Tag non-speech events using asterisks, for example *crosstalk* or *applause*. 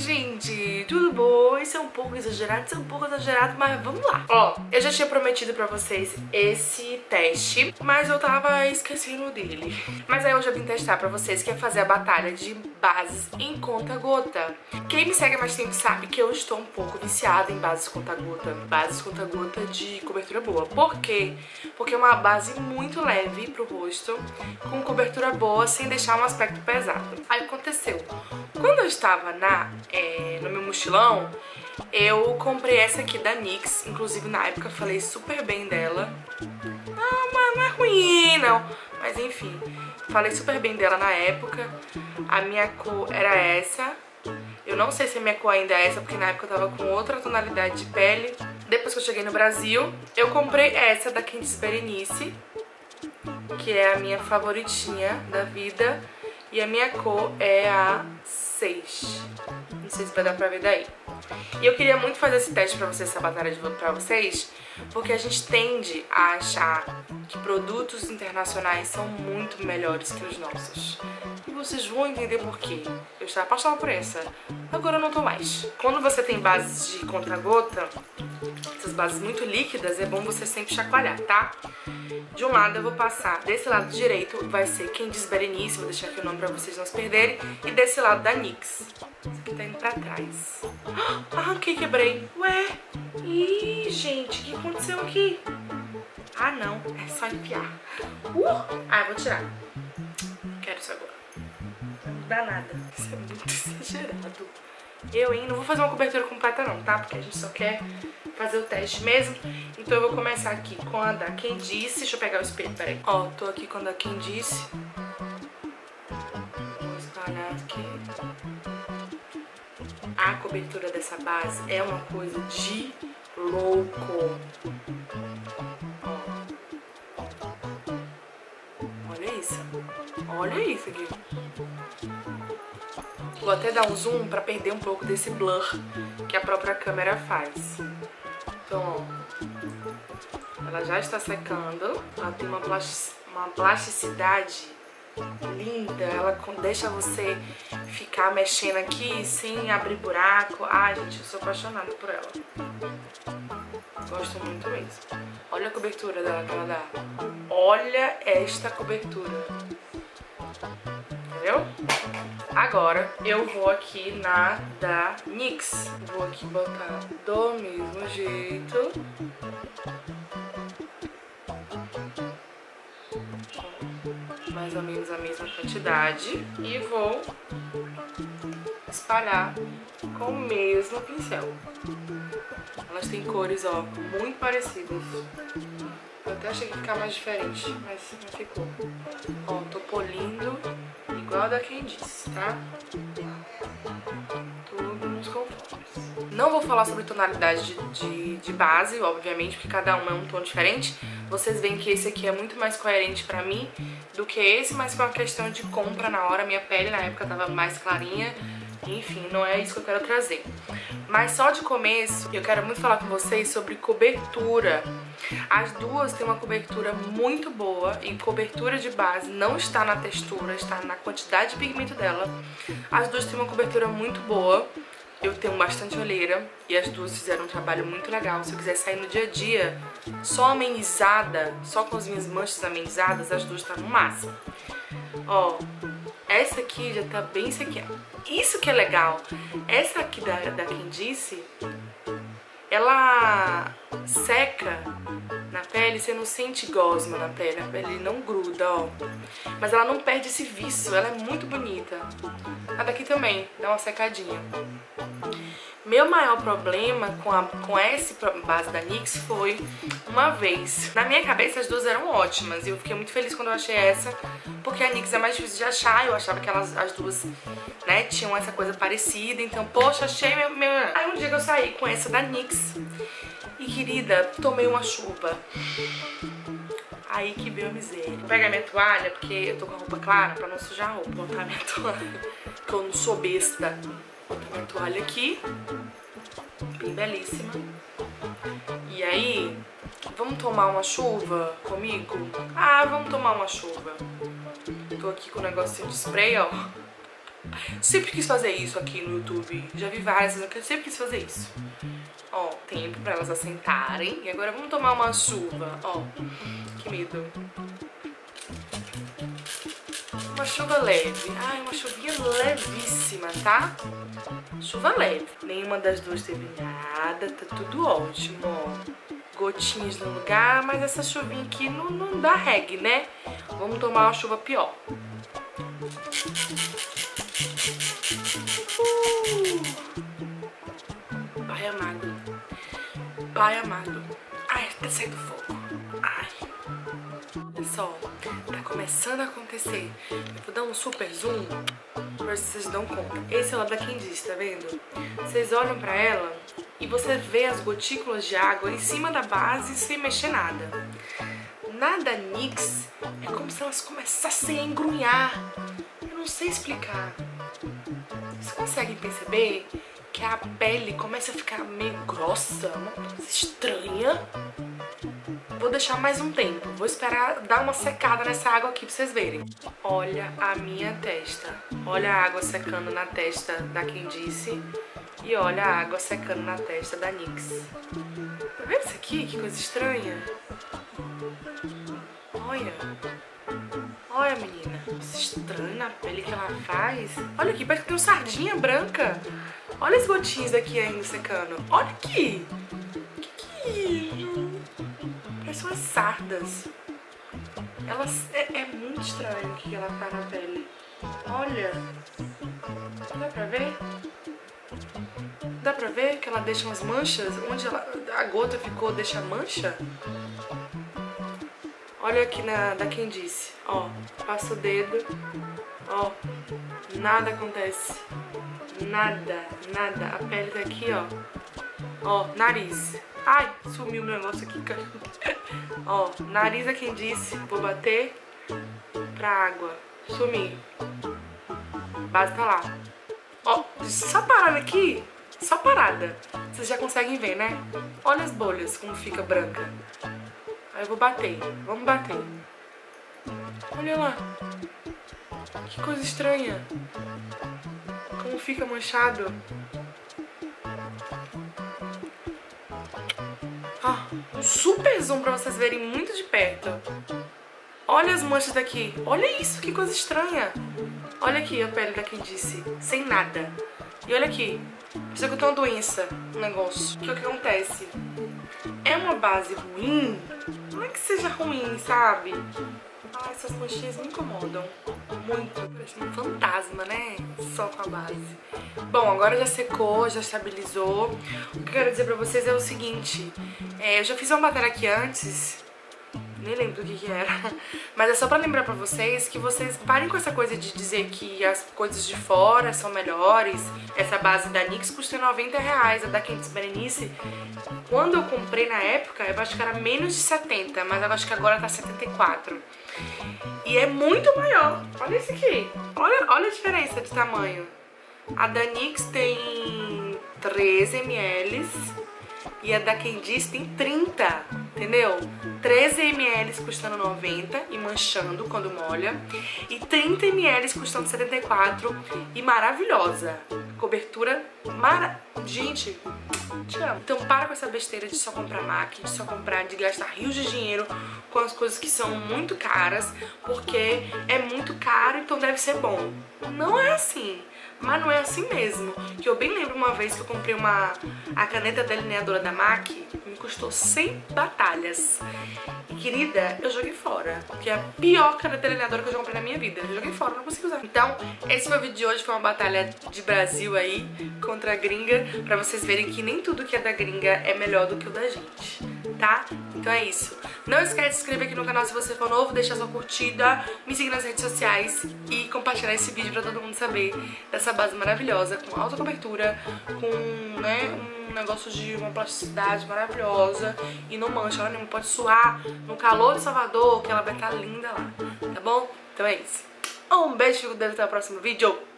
gente, tudo bom? Isso é um pouco exagerado, isso é um pouco exagerado, mas vamos lá. Ó, eu já tinha prometido pra vocês esse teste, mas eu tava esquecendo dele. Mas aí eu já vim testar pra vocês, que é fazer a batalha de bases em conta-gota. Quem me segue há mais tempo sabe que eu estou um pouco viciada em bases conta-gota. Bases conta-gota de cobertura boa. Por quê? Porque é uma base muito leve pro rosto, com cobertura boa, sem deixar um aspecto pesado. Aí aconteceu. Quando eu estava na, é, no meu mochilão, eu comprei essa aqui da NYX. Inclusive, na época, falei super bem dela. Não, mas não é ruim, não. Mas, enfim, falei super bem dela na época. A minha cor era essa. Eu não sei se a minha cor ainda é essa, porque na época eu tava com outra tonalidade de pele. Depois que eu cheguei no Brasil, eu comprei essa da Candice Berenice, que é a minha favoritinha da vida. E a minha cor é a 6. Não sei se vai dar pra ver daí. E eu queria muito fazer esse teste pra vocês, essa batalha de pra vocês, porque a gente tende a achar que produtos internacionais são muito melhores que os nossos. Vocês vão entender por quê. Eu estava apaixonada por essa, agora eu não tô mais. Quando você tem bases de contra-gota, essas bases muito líquidas, é bom você sempre chacoalhar, tá? De um lado eu vou passar, desse lado direito vai ser quem diz Berenice, vou deixar aqui o nome pra vocês não se perderem, e desse lado da NYX. Isso aqui tá indo pra trás. *gasps* Arranquei, quebrei. Ué, ih, gente, o que aconteceu aqui? Ah, não, é só enfiar. Uh! Ah, eu vou tirar. Quero isso agora. Não dá nada. Isso é muito *laughs* exagerado. Eu, hein, não vou fazer uma cobertura completa não, tá? Porque a gente só quer fazer o teste mesmo. Então eu vou começar aqui com a da Quem Disse. Deixa eu pegar o espelho, peraí. Ó, tô aqui com a da Quem Disse. Vou espalhar aqui. A cobertura dessa base é uma coisa de louco. Ó. Olha isso. Olha isso aqui. Vou até dar um zoom pra perder um pouco desse blur que a própria câmera faz. Então, ó, ela já está secando. Ela tem uma, plastic, uma plasticidade linda. Ela deixa você ficar mexendo aqui sem abrir buraco. Ai, gente, eu sou apaixonada por ela. Gosto muito mesmo. Olha a cobertura dela que ela dá. Olha esta cobertura. Entendeu? Agora eu vou aqui na da NYX. Vou aqui botar do mesmo jeito. Mais ou menos a mesma quantidade. E vou espalhar com o mesmo pincel. Elas têm cores, ó, muito parecidas. Eu até achei que ia ficar mais diferente, mas não ficou. Ó, tô polindo igual a da quem disse, tá? Tudo nos conformes. Não vou falar sobre tonalidade de, de, de, base, obviamente, porque cada um é um tom diferente. Vocês veem que esse aqui é muito mais coerente pra mim do que esse, mas foi uma questão de compra na hora. Minha pele na época tava mais clarinha. Enfim, não é isso que eu quero trazer. Mas só de começo, eu quero muito falar com vocês sobre cobertura. As duas têm uma cobertura muito boa e cobertura de base não está na textura, está na quantidade de pigmento dela. As duas têm uma cobertura muito boa. Eu tenho bastante olheira e as duas fizeram um trabalho muito legal. Se eu quiser sair no dia a dia só amenizada, só com as minhas manchas amenizadas, as duas estão tá no máximo. Ó, essa aqui já tá bem sequinha. Isso que é legal. Essa aqui da, da Disse, ela seca na pele, você não sente gosma na pele, a pele não gruda, ó. Mas ela não perde esse viço, ela é muito bonita. A daqui também, dá uma secadinha. Meu maior problema com, a, com essa base da NYX foi uma vez. Na minha cabeça as duas eram ótimas e eu fiquei muito feliz quando eu achei essa, porque a NYX é mais difícil de achar, eu achava que elas, as duas né, tinham essa coisa parecida, então, poxa, achei meu, meu... Aí um dia que eu saí com essa da NYX e, querida, tomei uma chuva. Aí que veio a miséria. Vou pegar minha toalha, porque eu tô com a roupa clara, pra não sujar a roupa. Vou botar minha *laughs* toalha, porque eu não sou besta. Minha toalha aqui. Bem belíssima. E aí, vamos tomar uma chuva comigo? Ah, vamos tomar uma chuva. Tô aqui com um negocinho de spray, ó. Sempre quis fazer isso aqui no YouTube. Já vi várias, eu sempre quis fazer isso. Ó, tempo pra elas assentarem. E agora vamos tomar uma chuva. Ó, que medo. Uma chuva leve. Ai, uma chuvinha levíssima, tá? Chuva leve. Nenhuma das duas teve nada. Tá tudo ótimo, ó. Gotinhas no lugar, mas essa chuvinha aqui não, não dá reggae, né? Vamos tomar uma chuva pior. Pai amado. Pai amado. Ai, tá saindo fogo. Tá começando a acontecer. Vou dar um super zoom pra vocês dão conta. Esse é o lado da Candice, tá vendo? Vocês olham pra ela e você vê as gotículas de água em cima da base sem mexer nada. Nada NYX é como se elas começassem a engrunhar. Eu não sei explicar. Vocês conseguem perceber que a pele começa a ficar meio grossa, uma coisa estranha? Vou deixar mais um tempo. Vou esperar dar uma secada nessa água aqui pra vocês verem. Olha a minha testa. Olha a água secando na testa da quem disse. E olha a água secando na testa da NYX. Tá vendo isso aqui? Que coisa estranha. Olha. Olha, menina. Coisa estranha na pele que ela faz. Olha aqui, parece que tem uma sardinha branca. Olha as gotinhas daqui ainda secando. Olha aqui. Parece umas sardas. Elas, é, é muito estranho o que ela tá na pele. Olha. Dá pra ver? Dá pra ver que ela deixa umas manchas? Onde ela, a gota ficou, deixa mancha? Olha aqui na, da quem disse. Ó, passa o dedo. Ó, nada acontece. Nada, nada. A pele tá aqui, ó. Ó, nariz. Ai, sumiu o negócio aqui, cara. *laughs* ó, nariz é quem disse. Vou bater pra água. Sumir. Base tá lá. Ó, só parada aqui. Só parada. Vocês já conseguem ver, né? Olha as bolhas, como fica branca. Aí eu vou bater. Vamos bater. Olha lá. Que coisa estranha. Como fica manchado. Ah, um super zoom pra vocês verem muito de perto. Olha as manchas daqui. Olha isso, que coisa estranha. Olha aqui a pele da disse. Sem nada. E olha aqui. Isso aqui tem uma doença, um negócio. O que, que acontece? É uma base ruim? Não é que seja ruim, sabe? Ah, essas manchinhas me incomodam muito. Parece um fantasma, né? Só com a base. Bom, agora já secou, já estabilizou. O que eu quero dizer pra vocês é o seguinte. É, eu já fiz uma matéria aqui antes nem lembro o que, que era. *laughs* Mas é só pra lembrar pra vocês que vocês parem com essa coisa de dizer que as coisas de fora são melhores. Essa base da NYX custa 90 reais, a da Candice Berenice. Quando eu comprei na época, eu acho que era menos de 70, mas eu acho que agora tá 74. E é muito maior. Olha esse aqui. Olha, olha a diferença de tamanho. A da NYX tem 13 ml e a da Candice tem 30, entendeu? 13 ml custando 90 e manchando quando molha. E 30 ml custando 74 e maravilhosa. Cobertura mara... Gente, te amo. Então para com essa besteira de só comprar máquina, de só comprar, de gastar rios de dinheiro com as coisas que são muito caras, porque é muito caro, então deve ser bom. Não é assim. Mas não é assim mesmo. Que eu bem lembro uma vez que eu comprei uma a caneta delineadora da MAC, me custou 100 batalhas. Querida, eu joguei fora. Porque é a pior caneta delineadora que eu já comprei na minha vida. Eu joguei fora, não consigo usar. Então, esse meu vídeo de hoje foi uma batalha de Brasil aí contra a gringa. Pra vocês verem que nem tudo que é da gringa é melhor do que o da gente. Tá? Então é isso. Não esquece de se inscrever aqui no canal se você for novo, deixar sua curtida, me seguir nas redes sociais e compartilhar esse vídeo pra todo mundo saber dessa base maravilhosa, com alta cobertura, com né, um negócio de uma plasticidade maravilhosa e não mancha, ela não pode suar no calor de Salvador, que ela vai estar linda lá, tá bom? Então é isso. Um beijo, fico até o próximo vídeo.